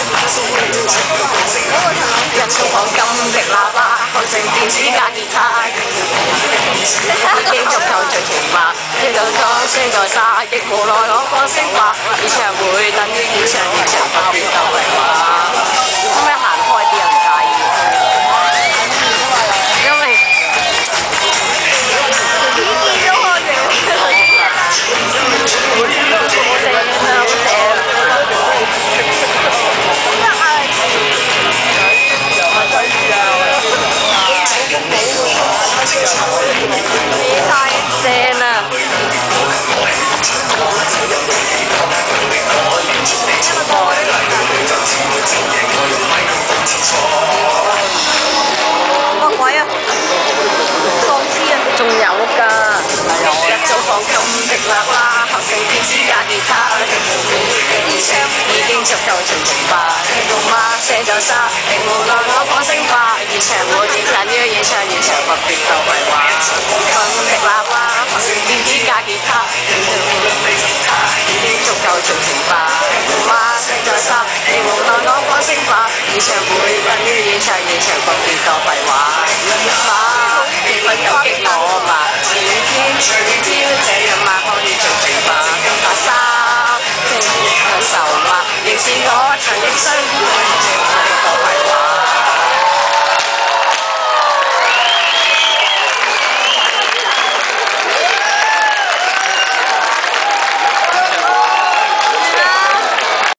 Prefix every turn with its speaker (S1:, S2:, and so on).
S1: 人造黃金的喇叭，學成电子架吉他，機足夠最情話，聽到歌声在沙，亦无奈我
S2: 放声
S1: 一早放金的喇叭，合成電子架吉他，演唱已經足夠盡情吧，听到嗎？聲在沙，亦無奈我講聲話，演唱會等於演唱現場，不必鬥廢話。金的喇叭，合成電子架吉他，已經足夠盡情吧，听到嗎？聲在沙，亦無奈我講聲話，演唱會等于演唱现场，不必鬥廢話。诶呀差点摔